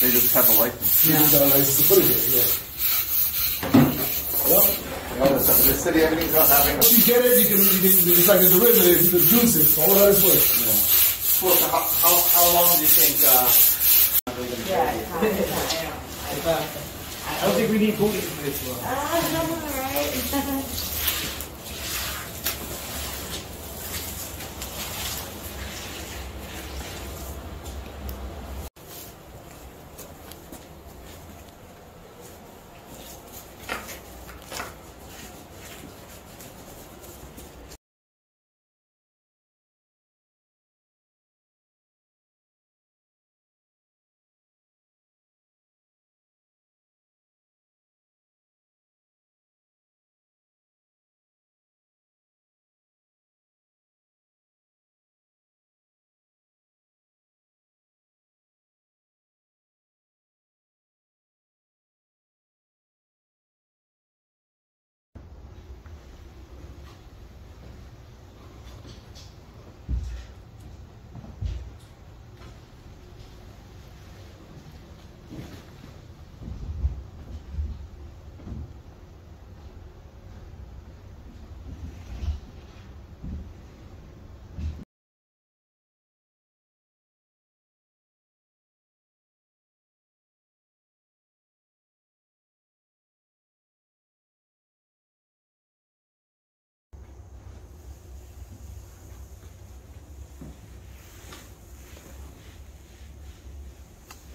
They just have a license. You just got a license to put it here. yeah. Yep. You know, the, the city, everything's not having. Once you get it, you can, you can, it's like a derivative, you can juice it, so all that is worth. Well, so how, how, how long do you think, uh, Yeah, it's hot, it's hot, I know. I don't think we need booty for this one. Ah, right.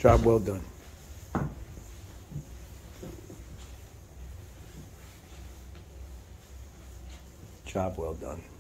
Job well done. Job well done.